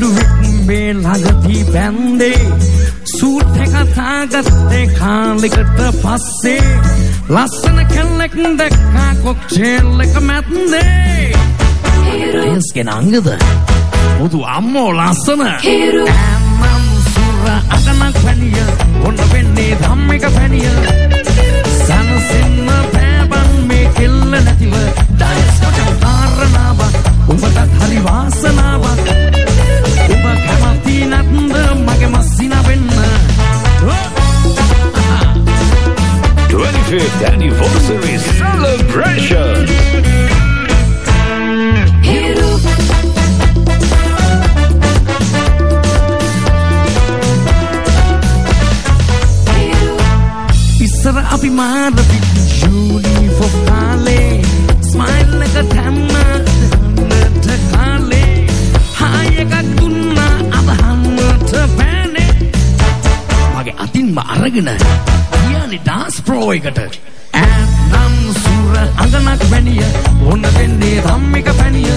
පණ්ඩුවෙක් මේ ළඟදී බැන්දේ. සූට් එක තාගත්තේ කාලෙකට පස්සේ. ලස්සන කෙල්ලෙක් දැක්කා කොක්ටේල් එක මැද්දේ. රයස්ගෙන අංගද? මුදු අම්මෝ ලස්සන. ඇම්මම් සුර අගනක් පැනිය ඔන්න වෙන්නේ ධම්ම එක පැනිය සනසින්න පෑබන් මේ කෙල්ල නැතිව. ඩයිස් කොට කාරණාව උඹටත් හරි වාසනාවක් 25th anniversary celebration. ඉස්සර අපි මාරපි යුනිෆෝ කාලේ. ස්මයිල් එක තැම්මට කාලේ. හාය එකක් දුන්නා අදහන්නට බෑනේ. මගේ අතින්ම අරගෙන කියන්නේ ඩාන්ස් ප්‍රෝ එකට. ඇනම් සුර අඟනක් වැනිය ඔන්න වෙන්නේ ධම් එක පැනිය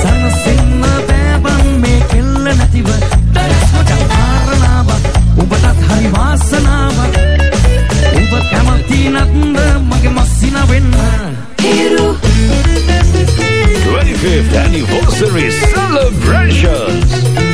සනසින්න බෑබන් මේ කෙල්ල නැතිව ඩාන්ස් මචං කාරණාවක් ඔබටත් හරි වාසනාවක් ඔබ කැමති නැත්ද මගේ මස්සින වෙන්න 25th anniversary celebrations.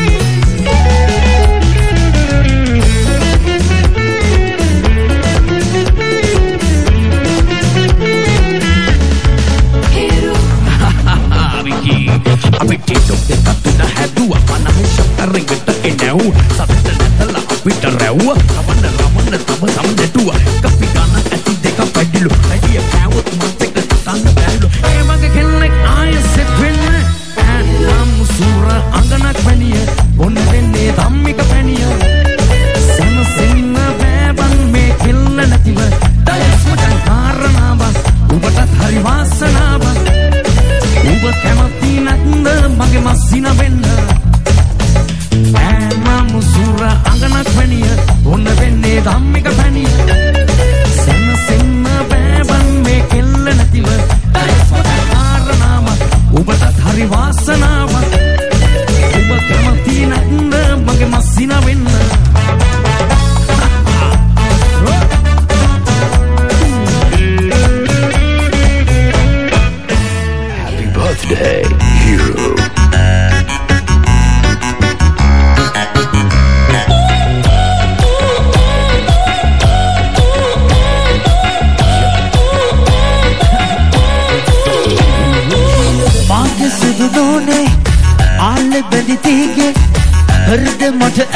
අපි ටිටොක් දෙකක් තුන හැදුවා මනහේ ෂටරින්ගට එනව් සතට නැතලා අපිට රැව්ව කවන්න රමන්න තම තම දෙටුවා කපි ගන්න ඇති දෙක පැඩිලු ඇඩිය කෑවොත් මත් නැත්ද මගේ මස්සින වෙන්න. ෑමම සුර අඟනක් වැනිය. ඔන්න වෙන්නේ ධම්මික පැනිය.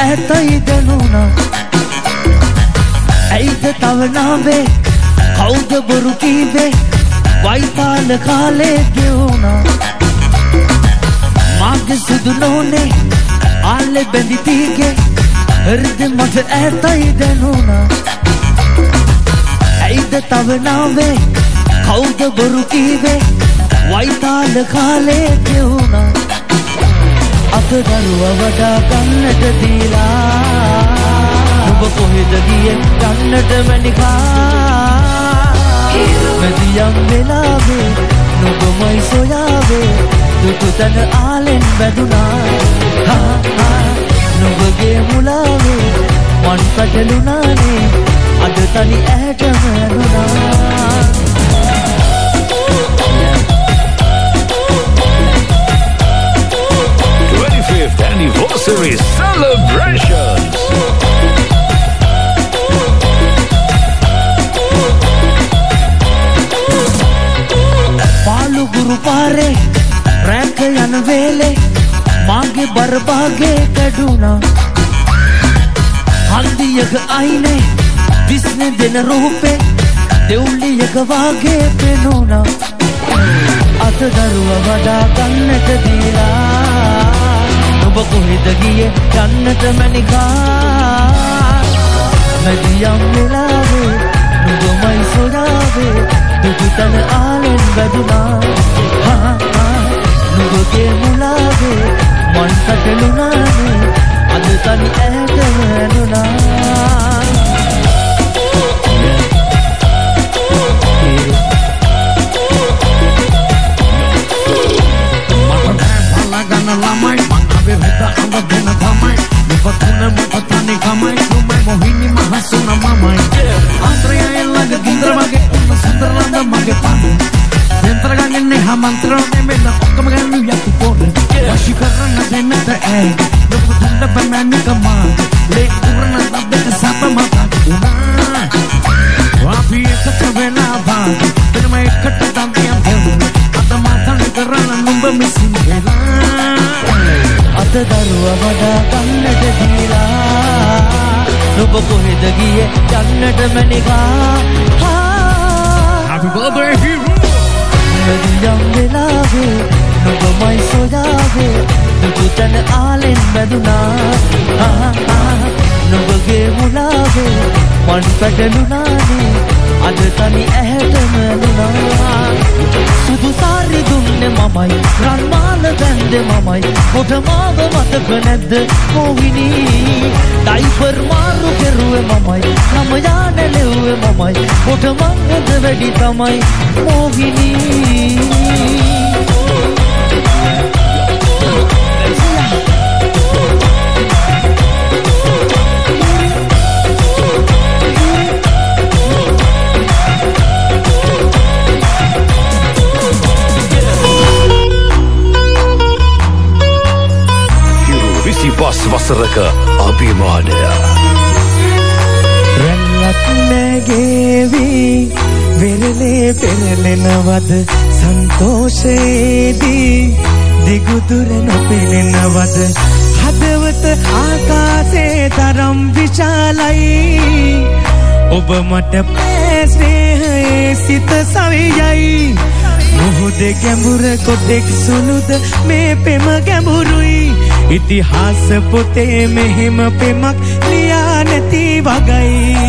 මට ඇතයි දැනුණා. ඇයිද තවනාවේ? කවුද බොරු කීවේ? වයිතාල කාලේ ගෙවුණා. මාගේ සුදු නෝනේ ආල්ල බැඳිතීගේ හෘද මට ඇතයි දැනුණා. ඇයිද තවනාවේ? කවුද බොරු කීවේ? වයිතාල කාලේ ගෙවුණා. අතදරුව වඩා ගන්නට දීලා ඔබ කොහෙද ගියේ ගන්නට මැනිකා? මැදියම් වෙලාවේ නුඹමයි සොයාවේ දුටු තැන ආලෙන් බැදුනා හා හා නුඹගේ මුලාවේ මන් පැටලුනානේ අද තනි ඇටම ඇනුනා Twenty-fifth anniversary celebrations. පාලු ගුරු පාරේ රැක යන වේලේ මාගේ බරභාගේ කැඩුණා හන්දියක අයිනේ විස්නේ දෙන රූපේ දෙවුල්ලියක වාගේ පෙනුණා අත දරුව වඩා ගන්නට දීලා ඔබ කොහෙද ගියේ ගන්නට මැනිකා. මැදියම් වෙලාවේ නුඹමයි සොයාවේ දුටු තන ආලෙන් වැදුනා. හා හා නුඹගේ මුලාවේ මන් පැටලුනානේ අද තනි ඇට ගන්නේ හමන්ත්‍රනේ මෙන්න ඔක්කොම ගන්න යකු පොඩ වශි කරන්න දෙන්නට ඇයි නුපුතුන්ට බැනන්නේ කමා ලේ උරන දබ්බට සප මතක් උනා අපි එකට වෙලා බාග වෙනම එකට දන්තියම් හෙවුන අත මාතන කරන්න නුඹ මිසින් වෙලා අත දරුව වඩා ගන්නට දීලා නුඹ කොහෙද ගියේ යන්නට මැනිකා Happy birthday. hero යම් වෙලාවේ නුඹමයි සොයාවේ. නුඹ තන ආලෙන් බැඳුනා නුඹගේ මුලාවේ මන් පැටලුනානේ අද තනි ඇහැට මැනුනා සුදු සාරි දුන්නේ මමයි. රන්මාල දැන්දේ මමයි. කොට මාව මතක නැද්ද? මොහිනී. ඩයිපර් මාරු කෙරුවේ මමයි. නම යාන ලෙව්වේ මමයි. කොට මංගද වැඩි තමයි මොහිනී. පස් වසරක අභිමානය රැල්ලක් නැගේවී වෙරලේ පෙරලෙනවද සන්තෝෂයේදී දිගුදුර නොපෙනෙනවද හදවත ආකාසේ තරම් විශාලයි. ඔබ මට පෑස්නේහයේ සිත සවියයි. මුහුද ගැඹුර කොටෙක් සුළුද මේ පෙම ගැඹුරුයි. ඉතිහාස පොතේ මෙහෙම පෙමක් ලියා නැති වගයි.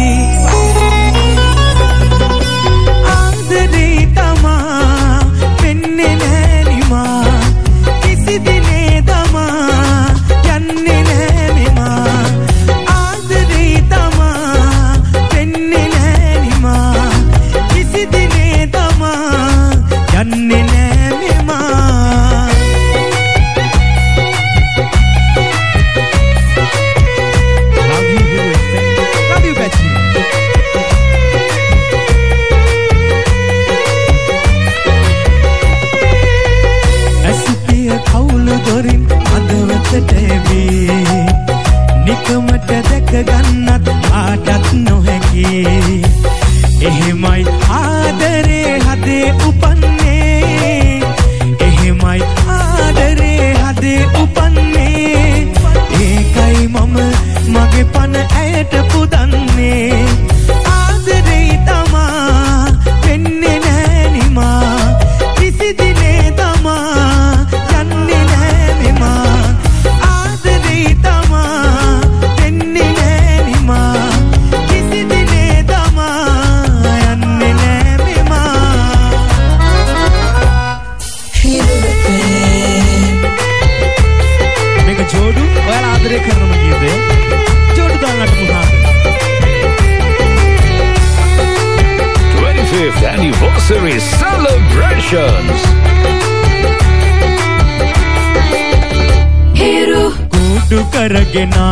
කරගෙන වාඩු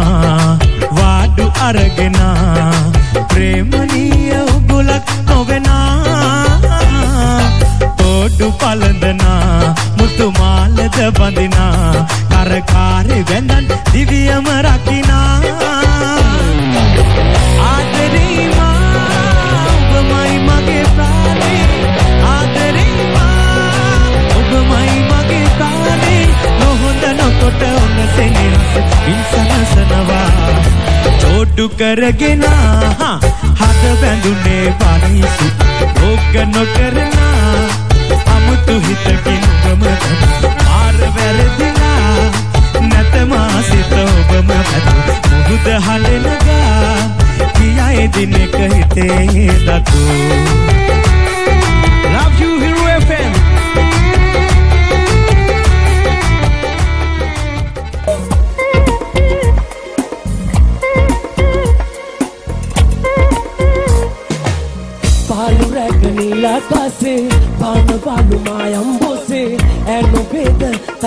චෝට්ටු කරගෙන හා, හද බැඳුනේ පරිසු ඕක නොකරන අමුතු හිතකින් ඔබම මාර වැරදිලා නැතමා සිත ඔබම පැතු මුහුද හඬනගා කියයි දිනක හිතේ දතු.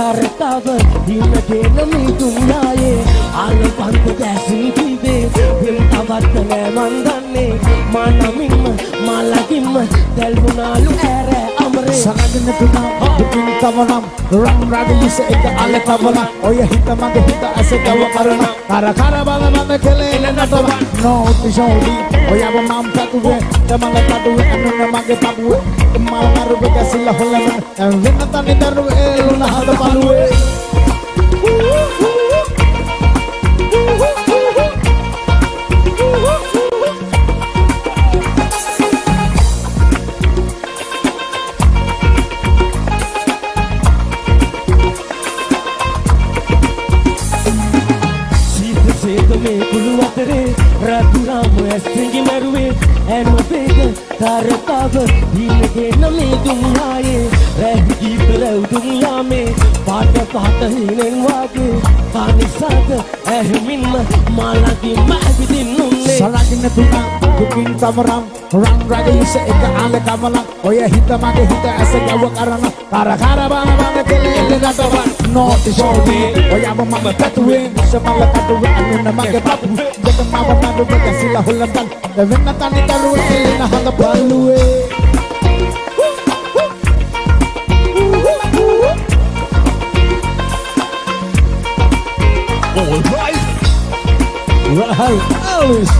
තරතාව ඉන්නගෙන මේ දුන්නායේ අල පන්ත දැසින් කිවේ වෙල් තවත් නෑ මන්දන්නේ මනමින්ම මලකින්ම දැල්වුණාලු ඇර අමරේ. සනගෙන තුනා දුකින් තවනම් රන් රාගිස එක අල තවන ඔය හිත මගේ හිත ඇස ගව කරන කර කර බල බල කෙලෙන නටව නෝති ෂෝඩි ඔයව මම් පතුවේ. තමල කඩුවේ අනුන මගේ පපුවේ මම නරුබ කැසිල්ල හොල්ලන වෙන තනි දරුවේ එළුණ හද පළුවේ සීත සේත මේ කුළු අතරේ රතුරාම ඇස්සිඟි මැරුවේ ඇනොබේද තරතාව පාට පාට හිනෙන් වාගේ කානිසාද ඇහෙමින්ම මාලකින්ම ඇවිදින් උන්නේ සලකින තුනා දුකින් තවරම් රන් රාගිස එක අල කවන ඔය හිත මගේ හිත ඇස ගව කරන කර කර බල බල කෙලෙන නටව නෝති ෂෝඩි ඔයව මම පතුවේ සමල කඩුවේ අනුන මගේ පපු දෙක මම නරුබ කැසිල්ල හොල්ලන වෙන තනි දරුවේ එළින හද පළුවේ Harry Ellis.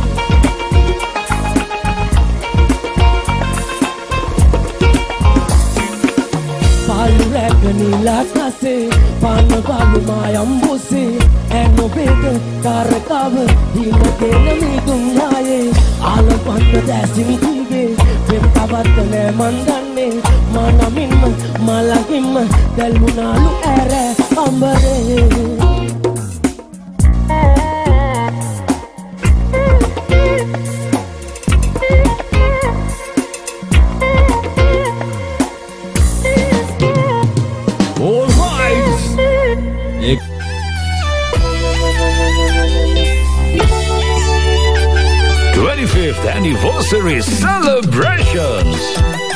පාලු රැක නිලක් නැසේ පාන පාලු මායම්බුසේ ඇනු බෙද කාරකාව හිම කෙන මිදුම් යායේ ආලපන්න දැසිම් කුඹේ පෙම් පවත්ත නෑ මන් දන්නේ මනමින්ම මලකින්ම දැල්මුණාලු ඇර අඹරේ 25th anniversary celebrations.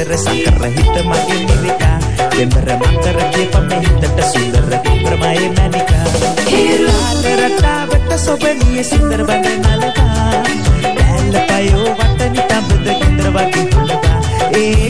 ඉගරදපකො නිතර සකර හිත මගේ නිරිකා දෙමර මකර කියප මෙහිතට සුන්දර ප්‍රමය මැනිකා රටාවට සොබනිය සුන්දර බඳ නලකා ඇල්ල පයෝ වටනි තඹද ගින්දර වගේ පුලකා ඒ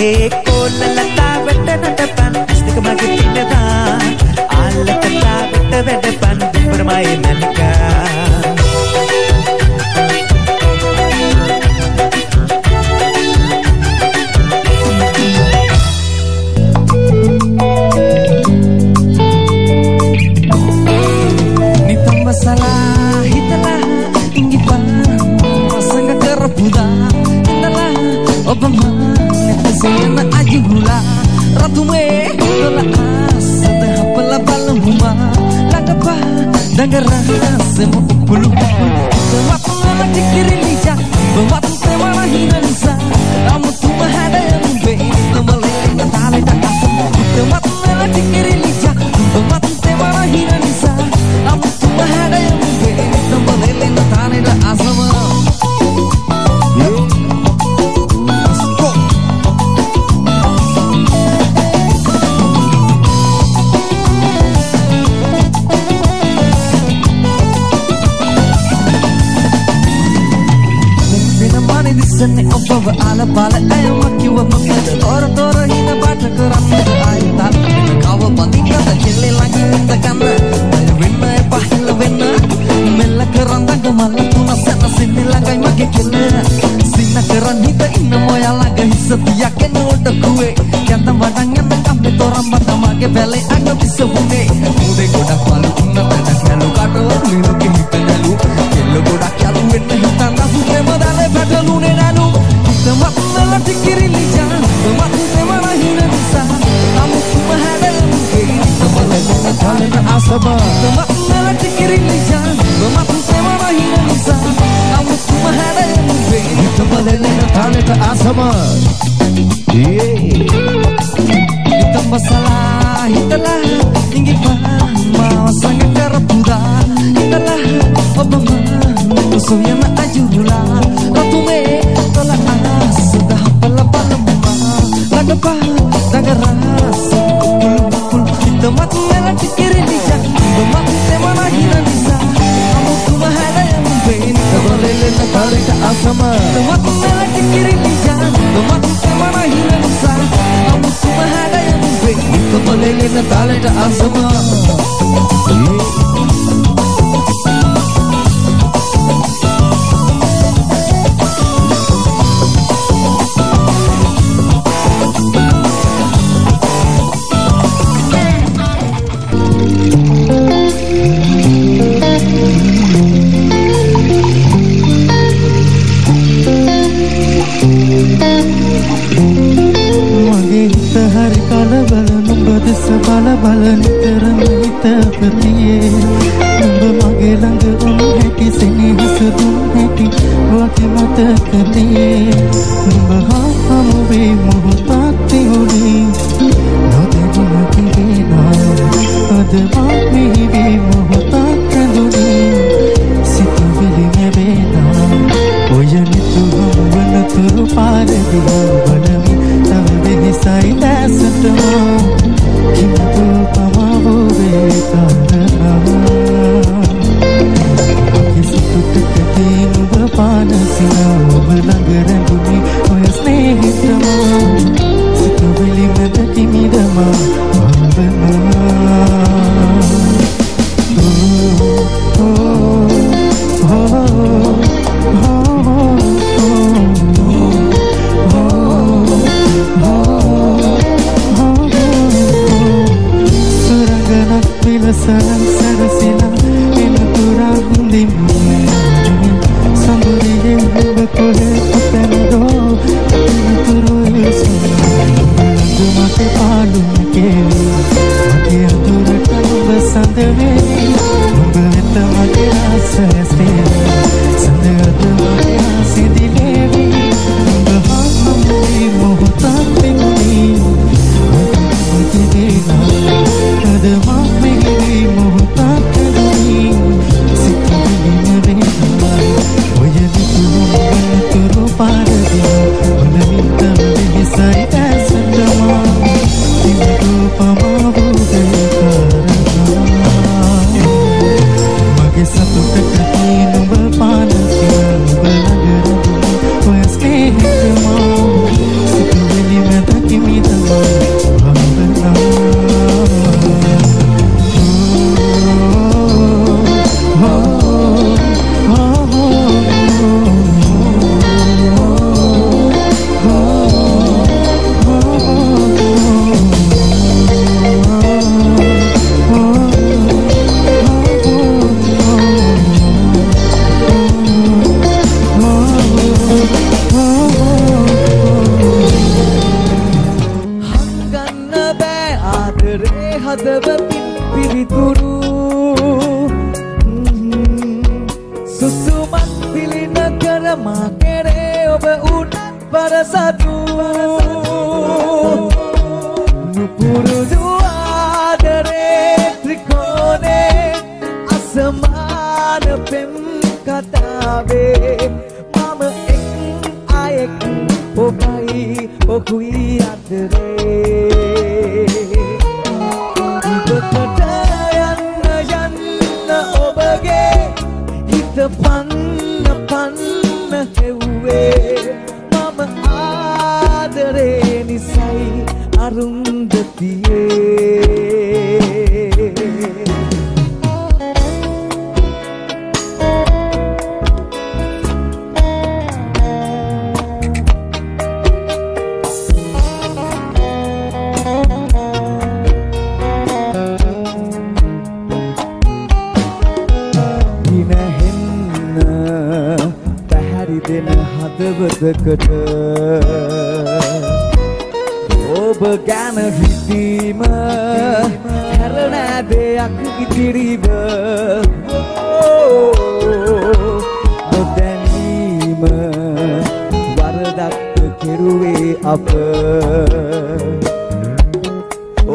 ಕಿತ್ತೆ ಕೋಲಲ್ಲ ಬೆಟ್ಟ ನಟಪ್ಪನ್ ಅಷ್ಟಕ್ಕೆ ಮಗ ತಿನ್ನದ ಅಲ್ಲ ಬೆಟ್ಟ ಬೆಟ್ಟಪ್ಪನ್ ಬರಮಾಯಿನ negligjar Memaku sewa mahina nisa Aku semua hada yang mungkin Tempat lain lain tak asama လေးလေးနဲ့သားလိုက်တာအဆုံးမ හදවතකට ඔබ ගැන හිතීම හැරණෑ දෙයක් ඉතිරිව නොදැනීම වරදක්ත කෙරුවේ අප.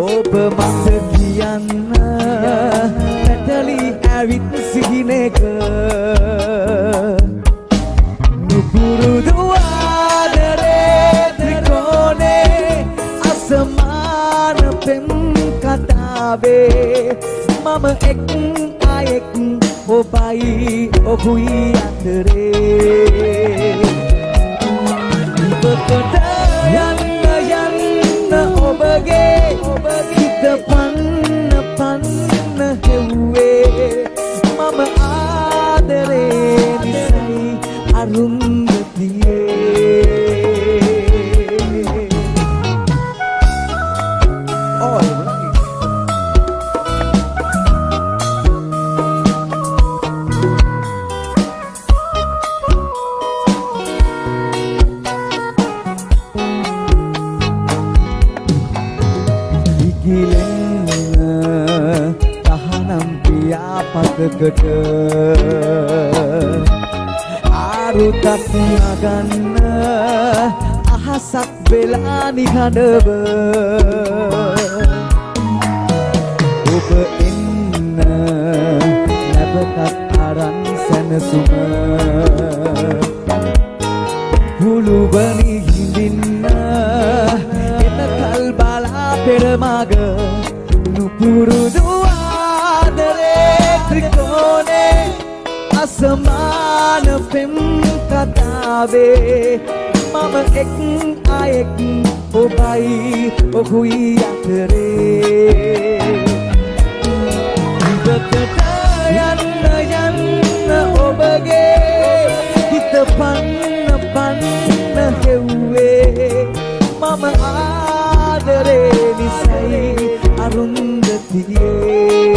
ඔබ මට කියන්න පැටලි ඇවිත් සිහිනක. ආවේ. මම එක් අයෙක් ඔබයි ඔහුයි අතරේ. ඔබට යන්න යන්න ඔබගේ ඔබගිත පන්න පන්න හෙව්වේ. මම ආදරේ නිසයි අරුම් ඩබ ආදරේ නිසයි අරුන්දතියේ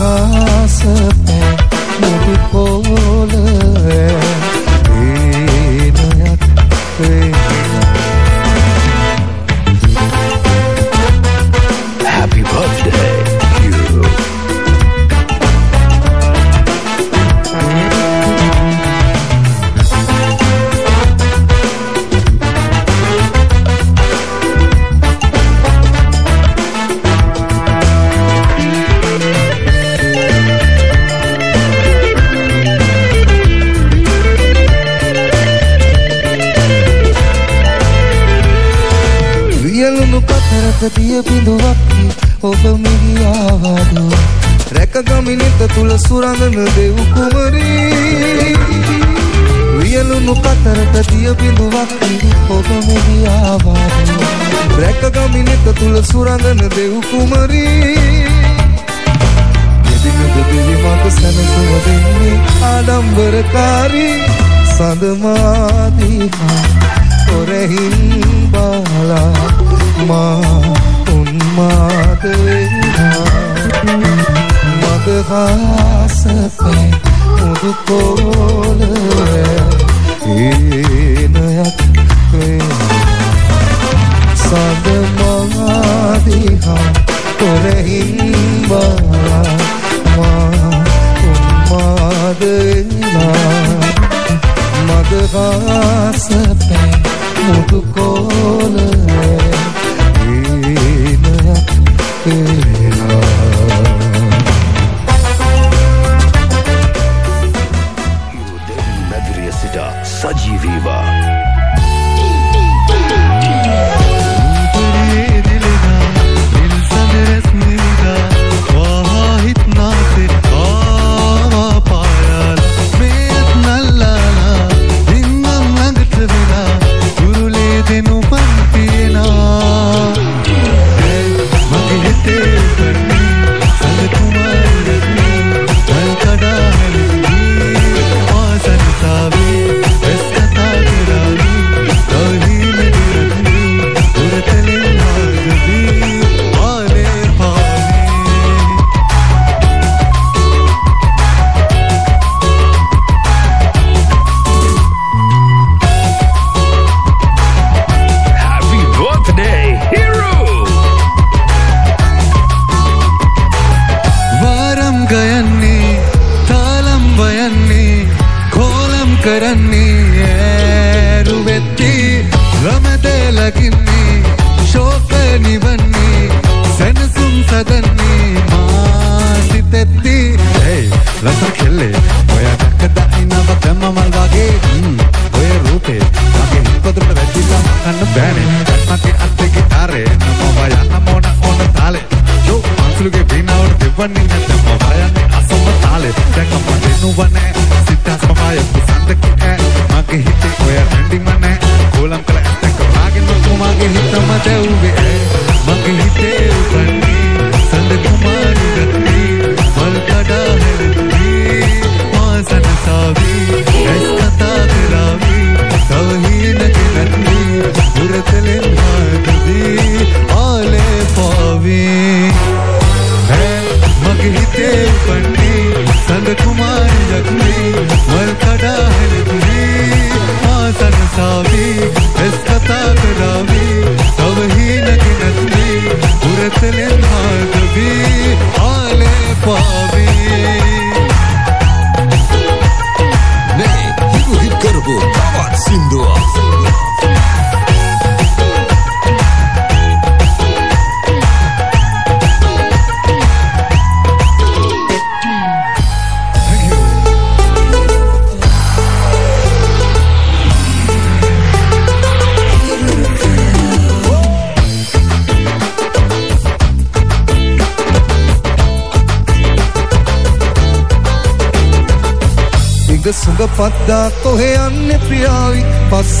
غاصب نبي بولك අතතිය බිඳුවක්කි ඔබ මිගියාවාද රැකගමිනෙත තුළ සුරඳන දෙව් කුමරී. වියලුණු කතරට දිය බිඳුවක්කි ඔබ මිගියාවාද රැකගමිනෙත තුළ සුරඳන දෙව් කුමරී. ගෙදිනද පිළිමක සැනසුම දෙන්නේ ආඩම්බරකාරී සඳමාදීහා කොරැහින් බාලා මා උන්මාද වෙනා මග හාසපේ මුදු කොල ඒනයක් වෙනා සඳ මා දිහා කොරහින් බා මා උන්මාද වෙනා මග හාසපේ මුදු කොල. Give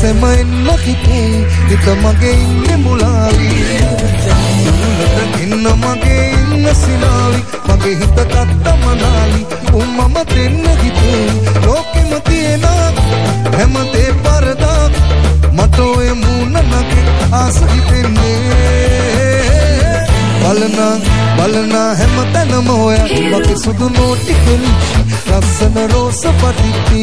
පස්සෙම එන්න හිතේ හිත මගේ ඉන්නේ මුලාවි දුන්නට ඉන්න මගේ ඉන්න සිනාවි මගේ හිත ගත්ත මනාලි උම්මම දෙන්න හිතේ ලෝකෙම තියෙන හැමදේ පරදා මට ඔය මූණ නගේ ආස හිතෙන්නේ. බලනා බලනා හැම තැනම ඔය. මගේ සුදු නෝටි කෙලිච්චි. ලස්සන රෝස පටිච්චි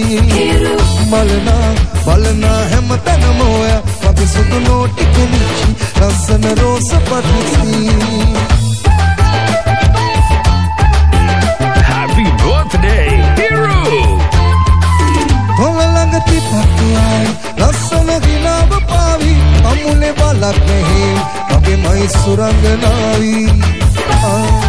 බලනා බලනා හැම තැනම ඔය මගේ සුදු නෝටි කෙලිච්චි ලස්සන රෝස පටිච්චි Happy birthday, hero! හොල ළඟ තිපක්කයයි ලස්සන හිනාව පාවි අමුලේ බලක් නැහැ මගේ මයි සුරංගනාවී ඔය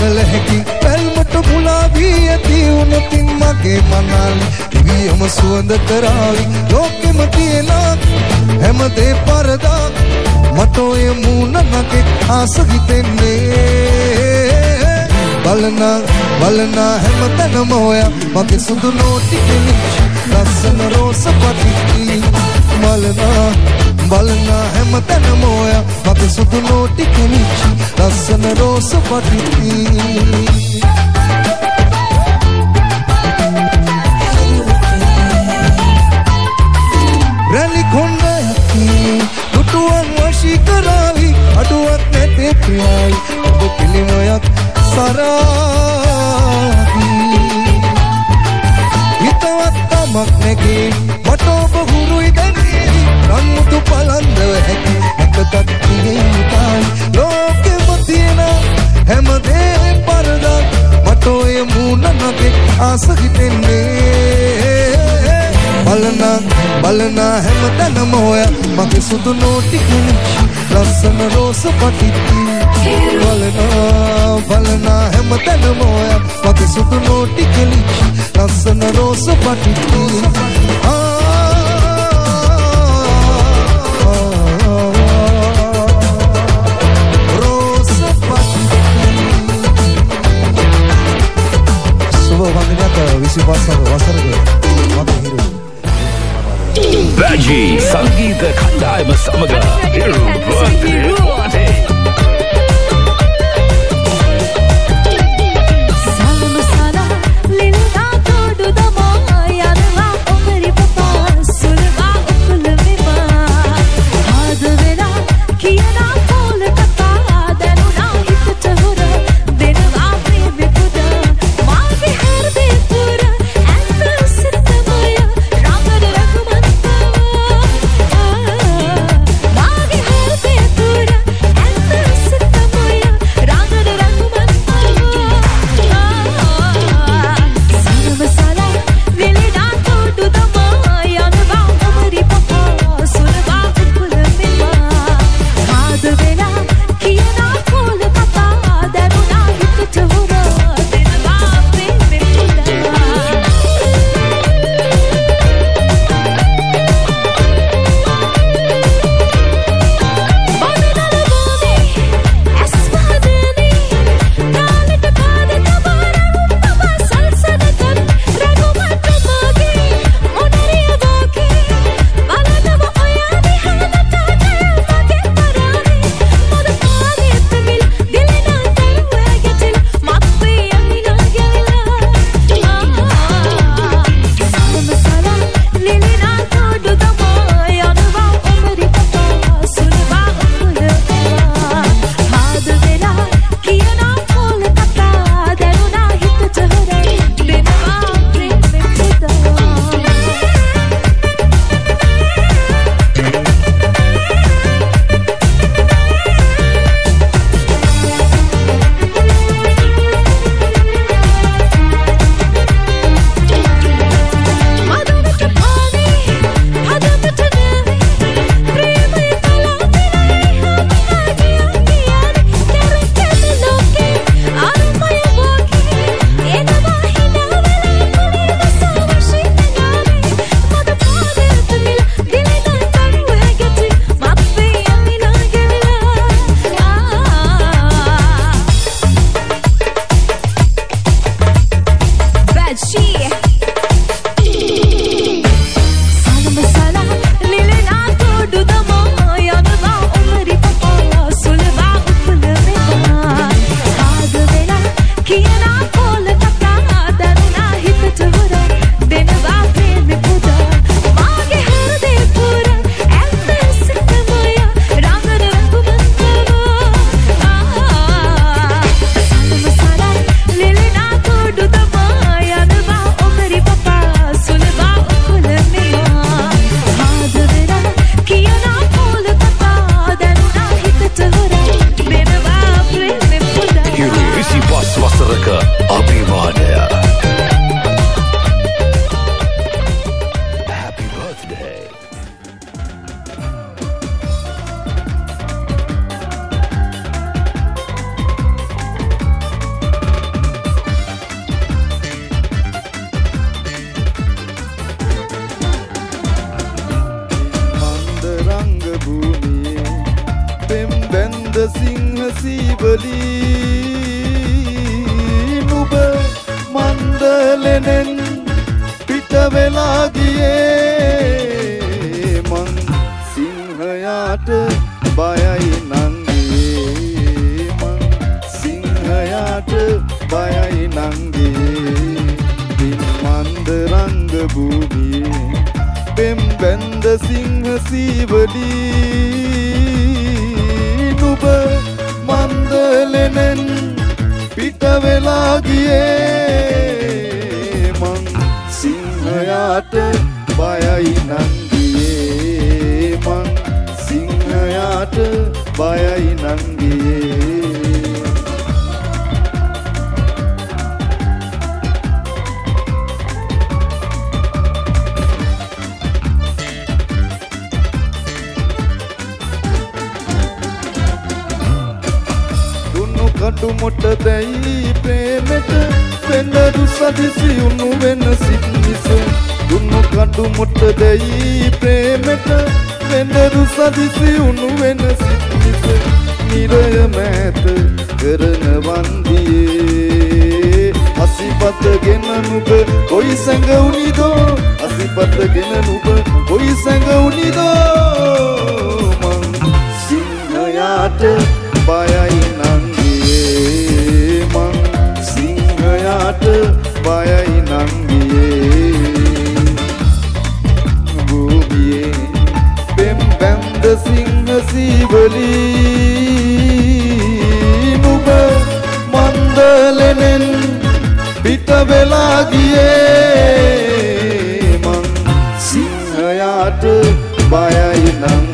කළ හැකි පැල්මට මුලාවී ඇති උනොතින් මගේ මනල්. දිවියම සුවඳ කරාවි ලෝකෙම තියෙන හැමදේ පරදා මට ඔය මූණ නගේ ආස හිතෙන්නේ. බලනා බලනා හැම තැනම ඔය මගේ සුදු නෝටි කෙලිච්චි ලස්සන රෝස පටිච්චි බලනා බලනා හැම තැනම ඔය මගේ සුදු නෝටි කෙලිච්චි ලස්සන රෝස පටිච්චි රැලි කොන්ඩයකි දුටුවන් වශී කරාවි අඩුවක් නැතේ ප්‍රියයි ඔබ පිළිමයක් සරාවී. හිතවත් තමක් නැගේ මට ඔබ හුරුයි දැනේවි රන්මුතු පලන්දව හැකි නැකතත් තියේතායි ලෝකෙම තියෙන හැමදේ පරදක් මට ඔය මූණ නගේ ආස හිතෙන්නේ. බලනා බලනා හැම තැනම ඔය මගේ සුදු නෝටි කෙලිච්චි ලස්සන රෝස පටිච්චි බලනා බලනා හැම තැනම ඔය මගේ සුදු නෝටි කෙලිච්චි ලස්සන රෝස පටිච්චි රෝස වන්දනයක් විසි පස්සක වසරක මගේ හිරුයි Baji Sangeeta Kandayama Samaga Hero birthday party! සලම මොට දැයි ප්‍රේමෙට වෙන්නදු සදිසි උුණු වෙන සිත්මිස නිරය මෑත කරන වන්දියේ? අසිපත ගෙන නුබ කොයි සැඟ උනිදෝ? අසිපත ගෙන නුබ කොයි සැඟ උනිදෝ? මං සිංහයාට බයයි නංගියේ. මං සිංහයාට බයයි සිංහ සීවලී නුබ මන්දලෙනෙන් පිට වෙලා ගියේ මං සිංහයාට බයයි නංගියේ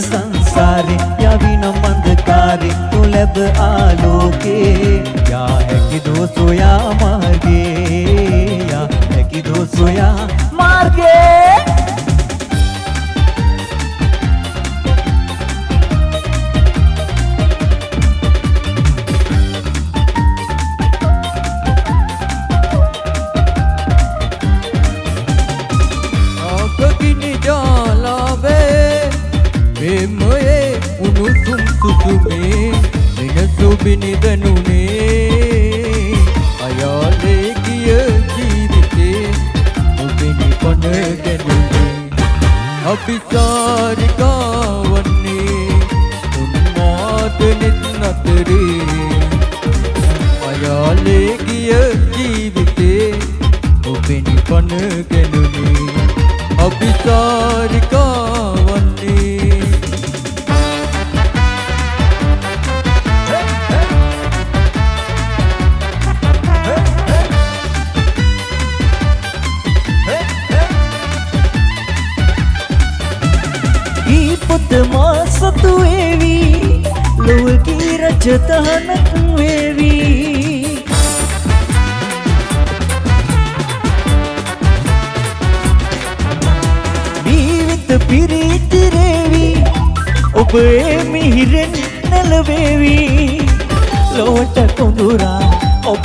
संसारी, या विनम अंधकारे तुलब आलोके। या है कि दो सोया मारे या है कि दो सोया උණුසුම් සුසුමේ වෙනසු බිනිදනුනේ අයාලේ ගිය ජීවිතේ ඔබෙනි පන ගැනුනේ. අභිසාරිකාවන්නේ උන්මාදනෙත් නතරේ. අයාලේ ගිය ජීවිතේ ඔබෙනි පන ගැනුනේ.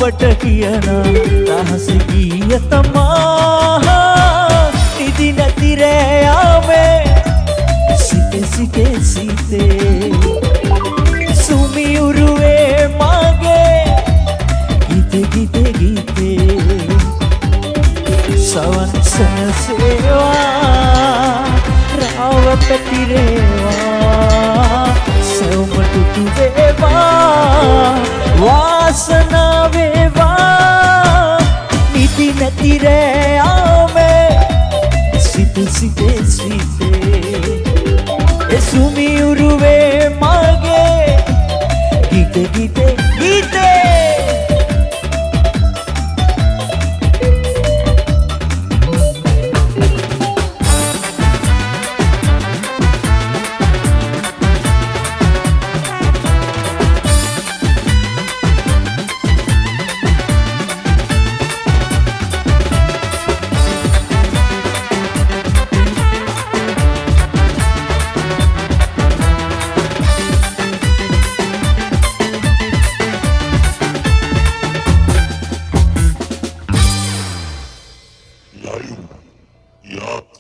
ඔබට කියන රහස だ。よやっ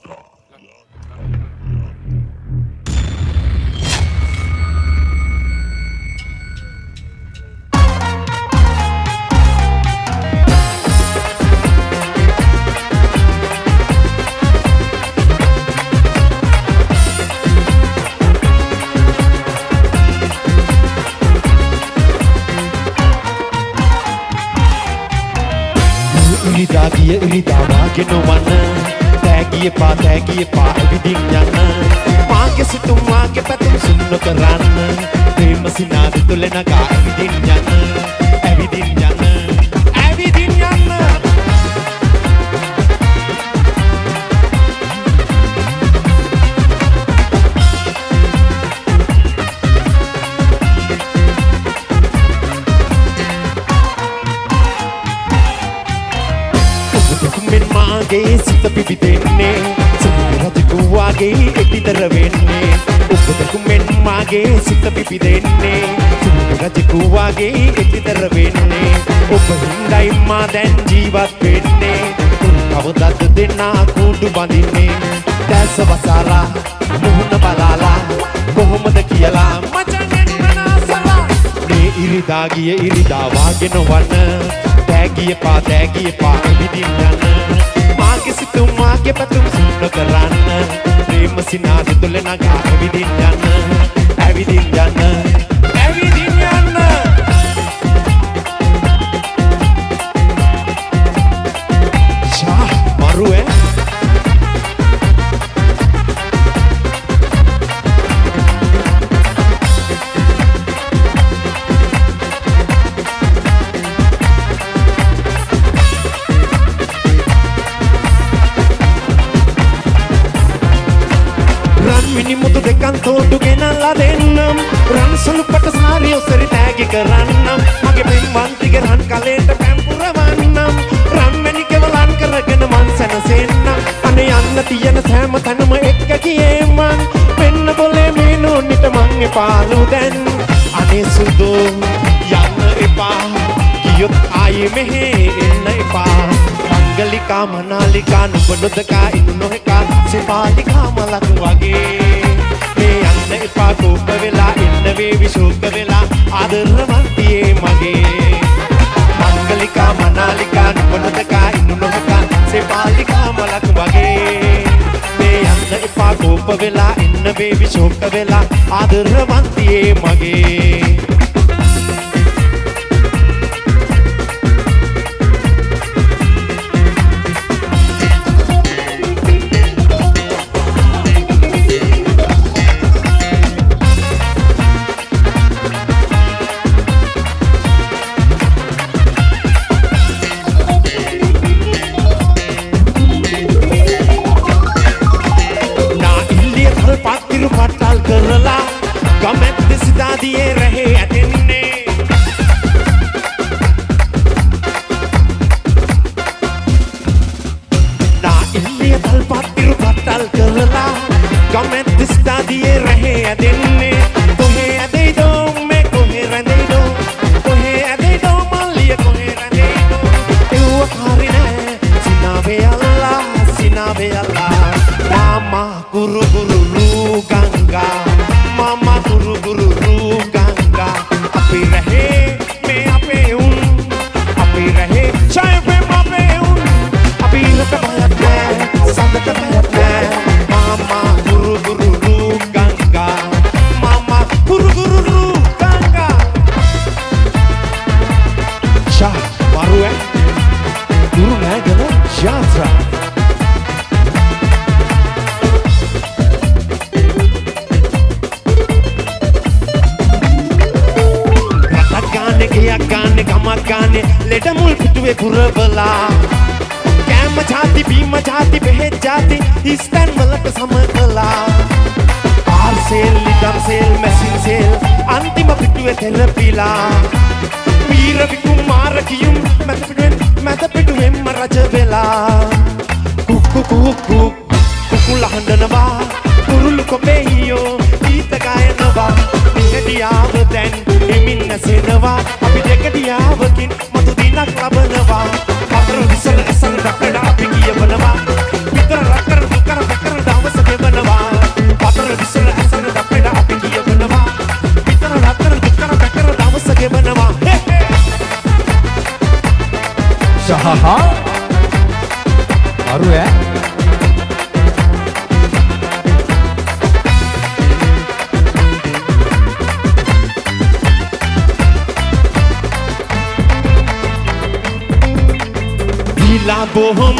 යන්න එපාලු දැන් අනේ සුදු යන්න එපා. කියොත් ආයේ මෙහෙ එන්න එපා. මංගලිකා මනාලිකා නුබලොදකා ඉන්නු නොහැකා සෙපාලිකා මලක් වගේ. මේ යන්න එපා කෝප වෙලා ඉන්න වේවි ශෝක වෙලා ආදරවන්තියේ මගේ. මංගලිකා මනාලිකා නුබලොදකා ඉන්නු නොහැකා සෙපාලිකා වෙලා කෝප වෙලා ඉන්න බේබි ෂෝක වෙලා ආදරවන්තියේ මගේ. kuku kuku lahan dana බීලා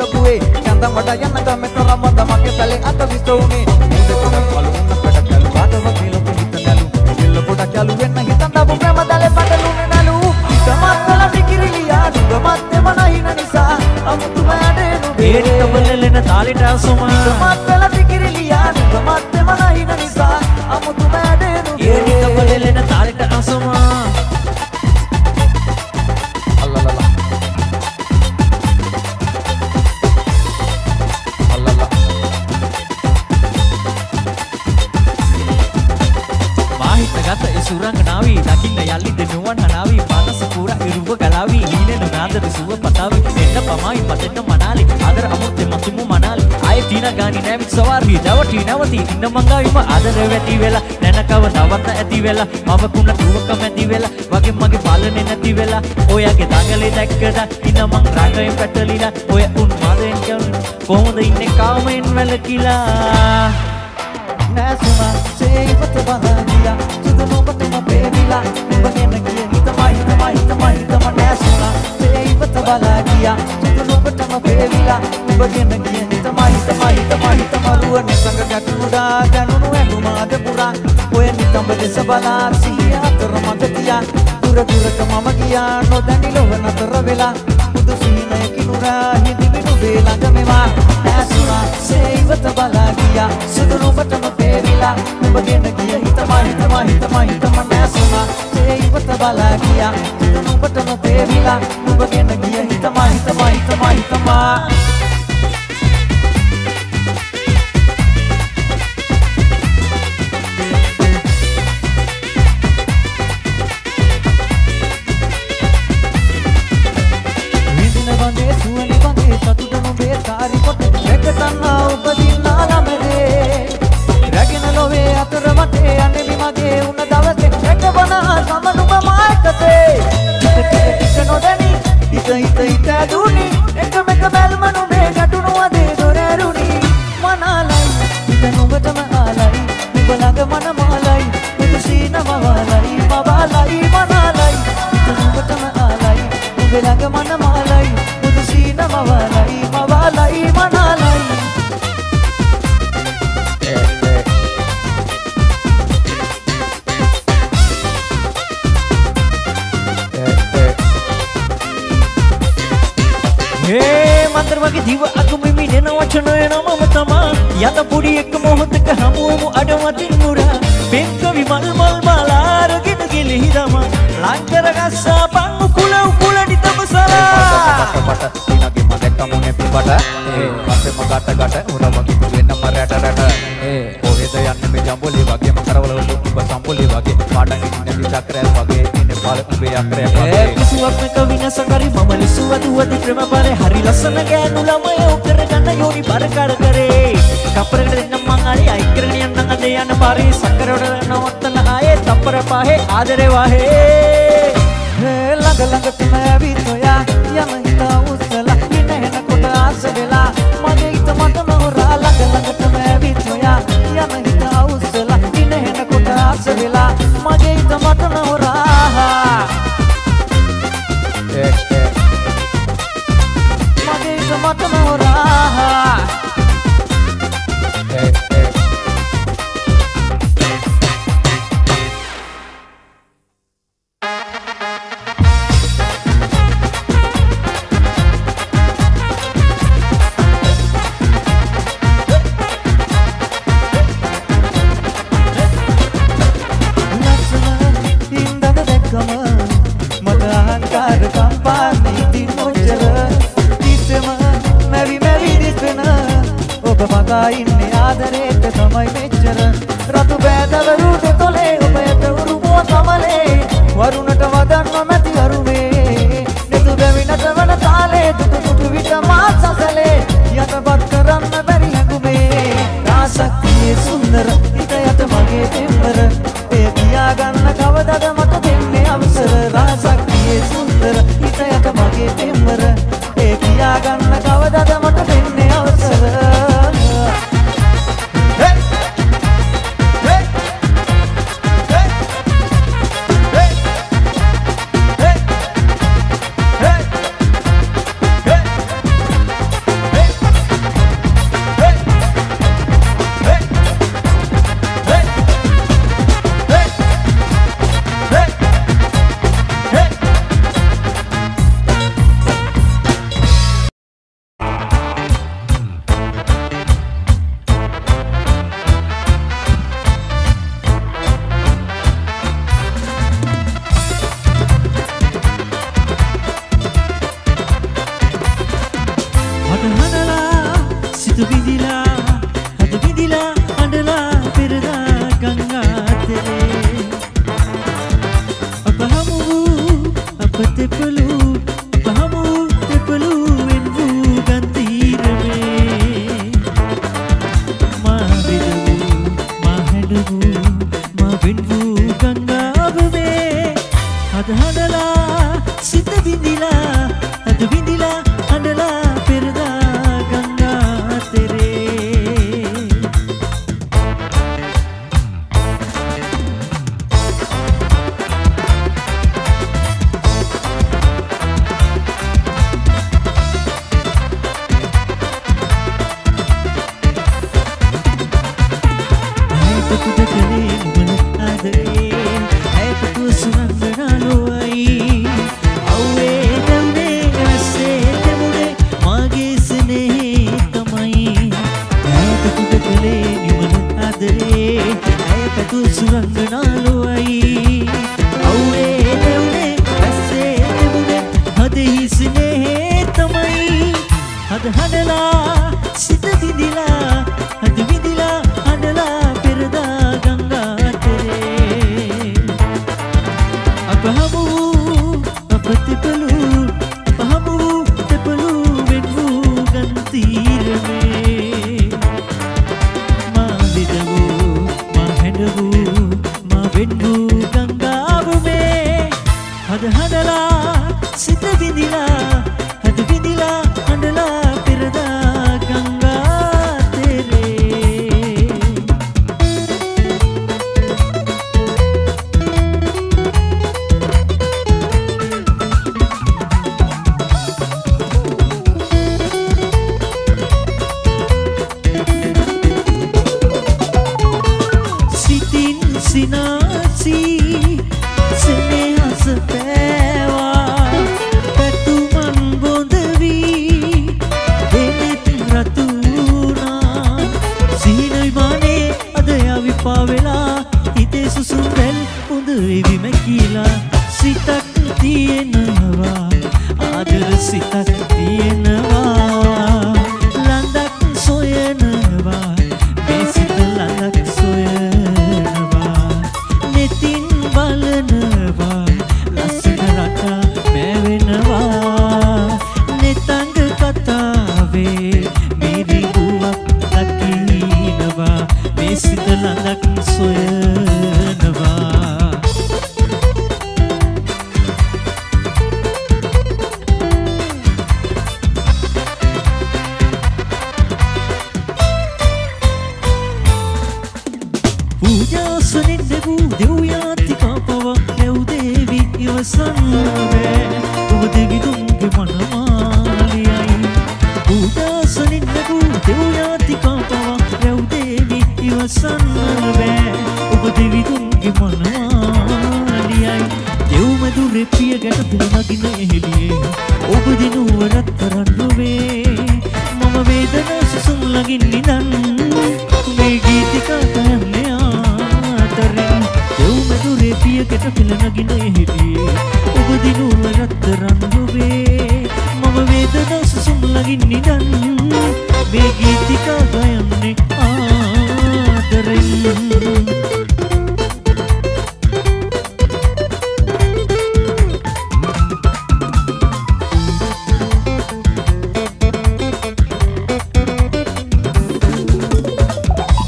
డబ్బువే చందం వట ఎన్నగా మెత్తర మంద మాకే తల్లి అక్కవిస్తూనే తాలిటా సుమా නැවතී ඉන්න මංගවිම ආදර වැටි වෙලා නැනකව නවත ඇති වෙලා මම කුණ දුවකම ඇති වෙලා වගේ මගේ බලනේ නැති වෙලා ඔයාගේ දඟලේ දැක්කට ඉන්න මං රඟයෙන් පැටලිලා ඔය උන් මදෙන් කියන කොහොමද ඉන්නේ කාමෙන් වැලකිලා නැසුනා සේවත බඳිලා සුදු මොබතම බේවිලා ඔබ ගැන කිය හිතමයි හිතමයි හිතමයි හිතම නැසුනා සේවත බලා ගියා සුදු මොබතම බේවිලා ඔබ ගැන කිය හිත මහිත මහිත මරුව නිසඟ ගැටුඩා දැනුණු ඇඳුමාද පුරා ඔය නිතඹ දෙස බලා සිහිය අතර මත තියා දුර දුරට මම ගියා නොදැනි ලොව නතර වෙලා. බුදු සිහිනය කිනුරා හිදිවිනු වේ ළඟ මෙවා. ඇසුනා සේවත බලා ගියා සුදු රූපටම පෙරිලා. නුඹගෙන ගිය හිත මහිත මහිත මහිත මන ඇසුනා සේවත බලා ගියා සුදු රූපටම පෙරිලා. නුඹගෙන ගිය හිත මහිත මහිත මහිත මා හිත හිත හිත ඇදුනි එකම එක බැල්මනු මේ ගැටුණු අදේ දොර ඇරුණි මනාලයි හිත නුඹටම ආලයි. නුඹ ළඟ මනම आदर वाहे। හඬලා සිත විඳිලා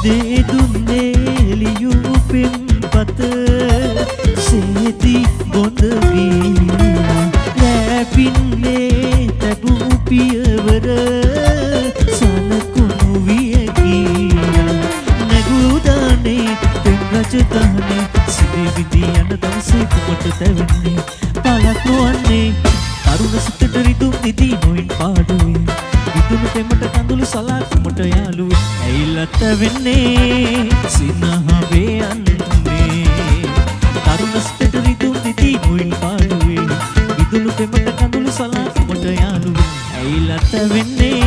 දේදුන්නේ ලියූ පෙම්පත සේති ගොඳවී ලැපින්නේ තැබූ පියවර සනකුණු වියකි නැගුදානේ පෙන්රජතහනේ සිදිවිදි යන දවසේ කුමට තැවන්නේ? පලක් නොවන්නේ තරුණ සිතට රිදුම් නිදී නොයින් පාඩුවේ. විදුන තෙමට කඳුළු සලා කුමට යාළු ඉලත වෙන්නේ සිනහවේ යන්නේ තරුණස්තට රිදුම් දිති මුයින් පාළුවේ. විදුලු පෙමට කඳුළු සලාකුමට යාළුවේ. ඇයිලත වෙන්නේ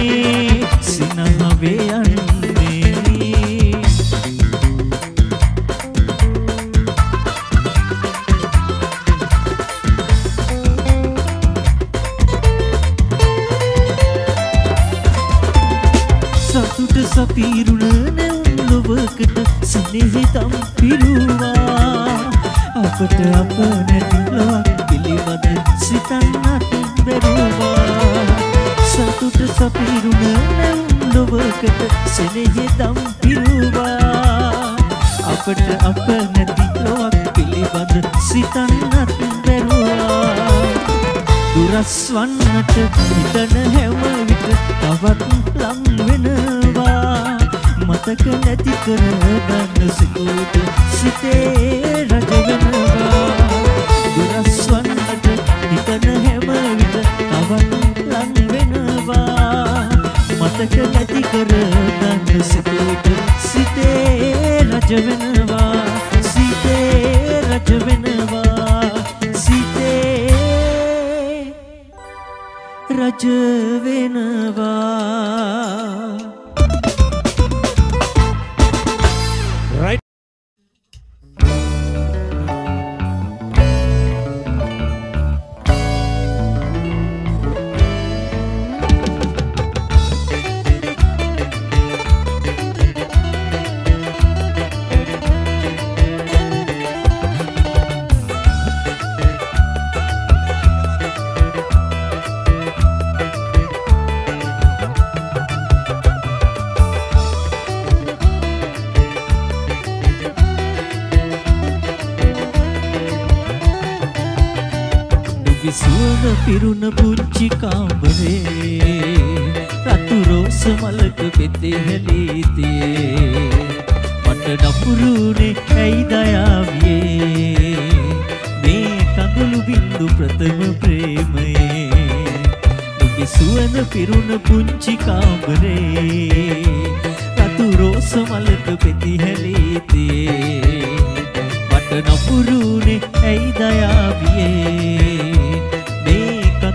පිරුණ පුංචි කාමරේ රතු රෝස මලක පෙතේ හැලීතියේ මට නපුරුනේ ඇයි දයාවියේ? මේ කඳුළු බින්දු ප්‍රථම ප්‍රේමයේ. නුගේ සුවඳ පිරුණ පුංචි කාමරේ රතු රෝස මලක පෙති හැලීතියේ මට නපුරුනේ ඇයි දයාවියේ?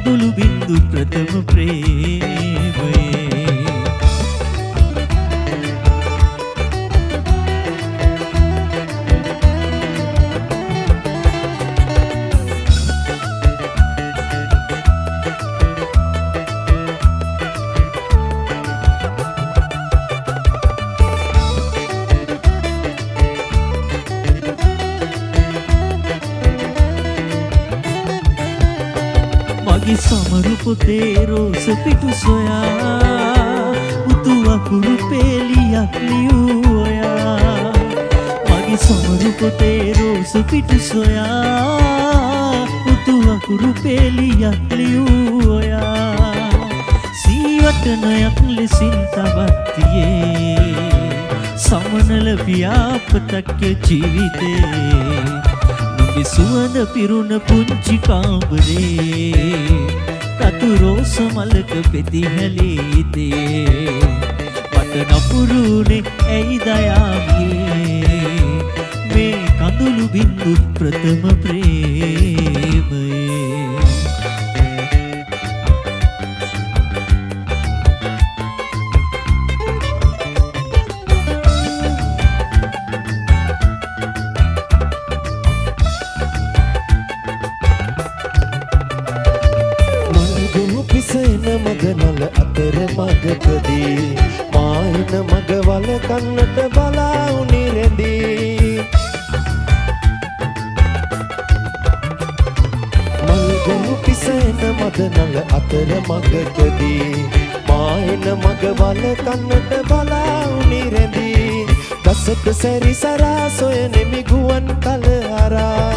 මේ කඳුළු බින්දු ප්‍රථම ප්‍රේමයේ පිටු සොයා උතු අකුරු පේලියක් ලියූ ඔයා මගේ සමරු පොතේ රෝස පිටු සොයා උතු අකුරු පේලියක් ලියූ ඔයා සීවටනයක් ලෙසින් තබත්තියේ සමනල ව්‍යාපතක්්‍ය ජීවිතේ. නුඹේ සුවඳ පිරුණ පුංචි කාමරේ රතු රෝස මලක පෙති හැලීතේ මට නපුරුනේ ඇයි දයාවියේ මේ කඳුළු බින්දු ප්‍රථම ප්‍රේමයේ. කන්නට බලා උනි රැඳී. මල්ගුණු පිසෙන මදනල අතර මගකදී. මායන මගවල කන්නට බලා උනි රැඳී. දසට සැරි සරා සොයනෙමි ගුවන් කල හරා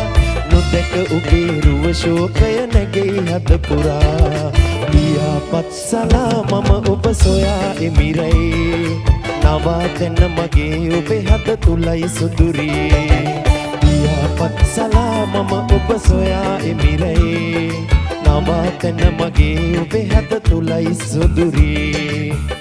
නොදැක ඔබේ රුව ශෝකය නැගෙයි හද පුරා. පියාපත් සලා මම ඔබ සොයා එමිරයි. නවාතැන මගේ ඔබේ හද තුලයි සුදුරී. පියාපත් සලා මම ඔබ සොයා එමිරයි නවාතැන මගේ ඔබේ හද තුලයි සුදුරී.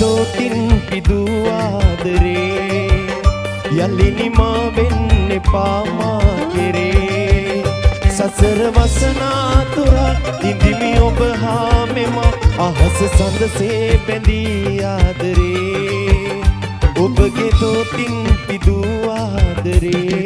දෝතින් පිදූ ආදරේ යලි නිමා වෙන්න එපාමා කෙරේ. සසර වසනාතුරා ඉදිමි ඔබ හා මෙම අහස සඳසේ බැඳී ආදරේ. ඔබගේ තෝතින් පිදූ ආදරේ